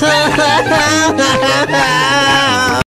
哈哈哈哈哈哈